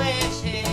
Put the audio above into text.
oeste.